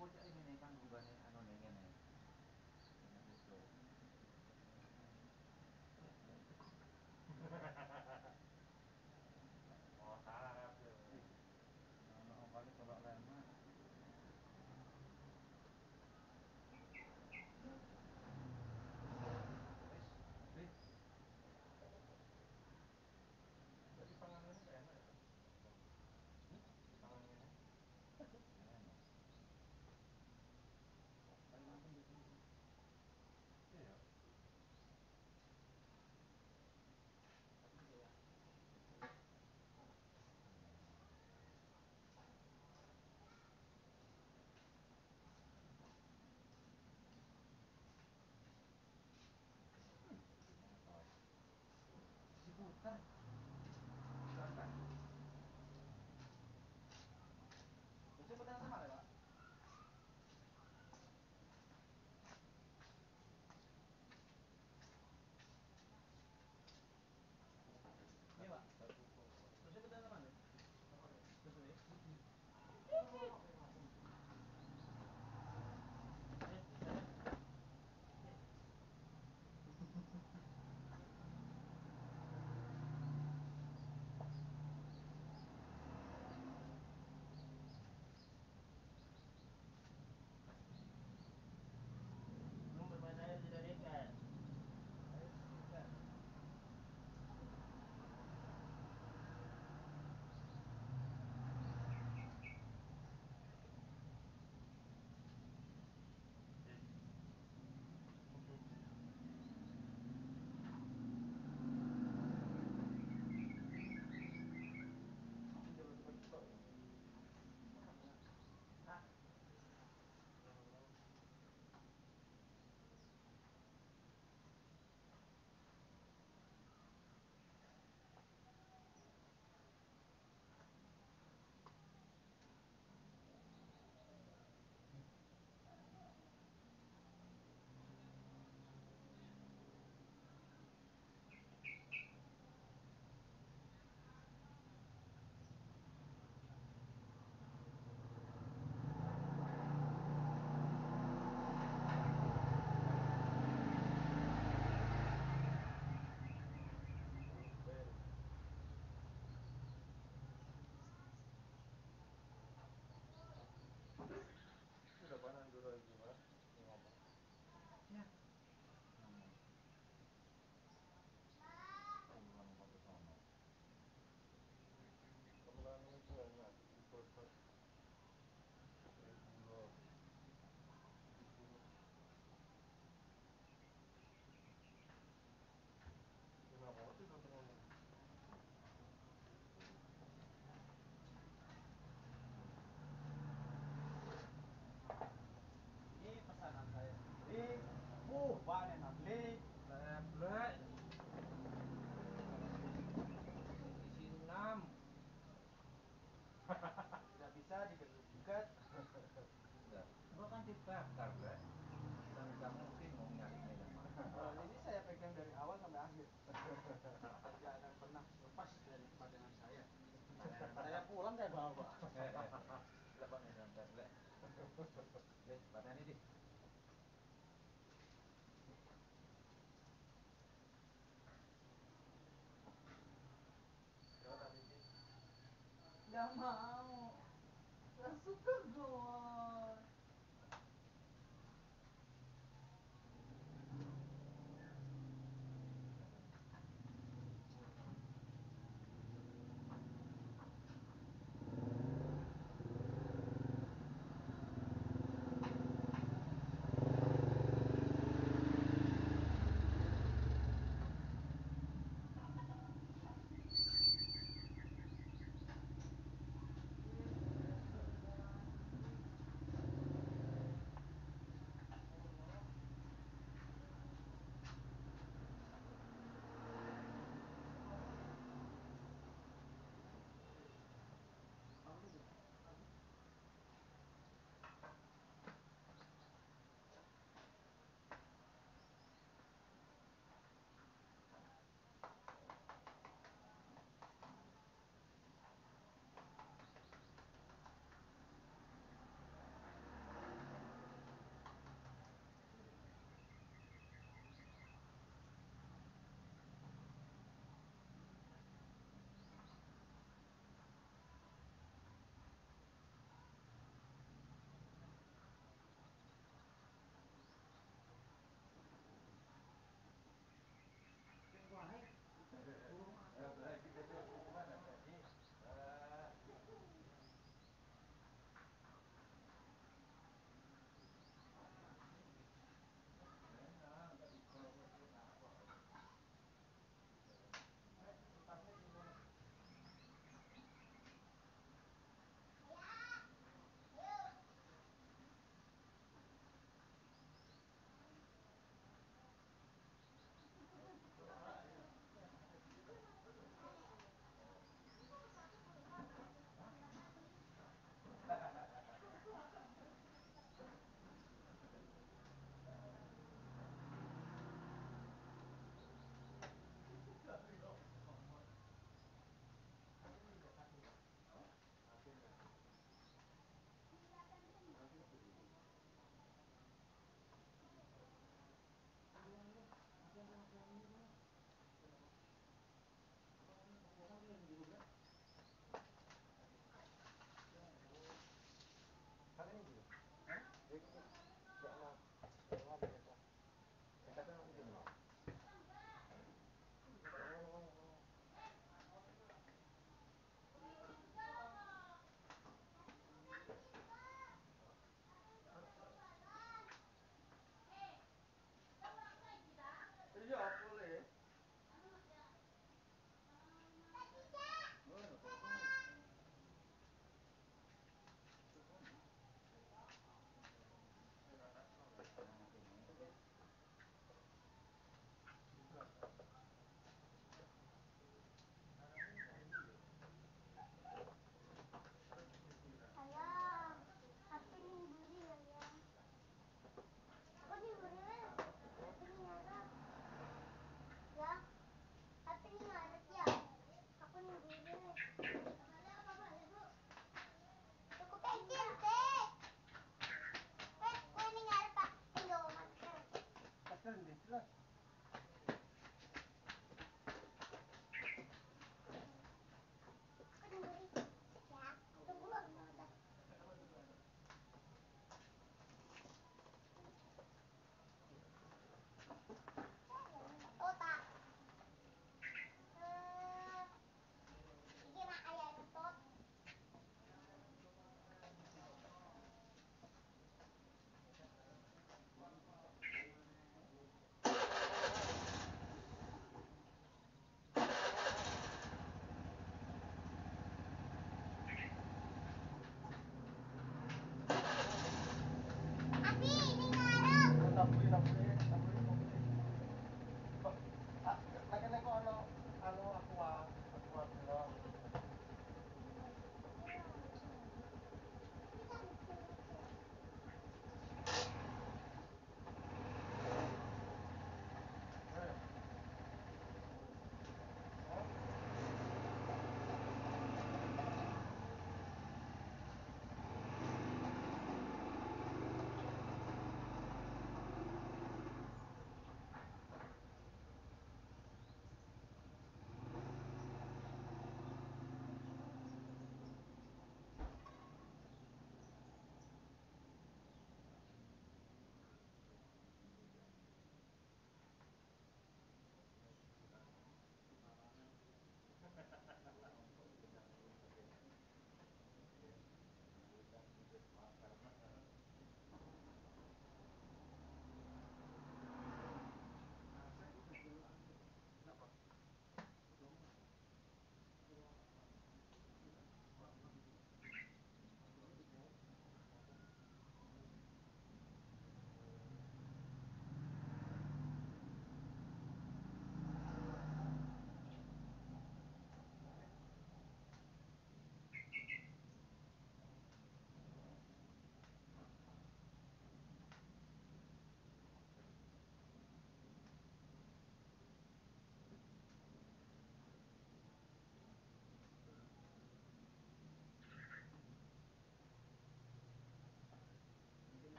Pojok ini. dipegat enggak. Gua kan dibakar kan nggak mungkin mau nyarinya kalau ini saya pegang dari awal sampai akhir. Tidak akan pernah lepas dari pandangan saya. Saya pulang saya bawa pak. nih sampai lek lek badan ini Gak mau. Supergirl.